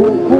Woo, woo.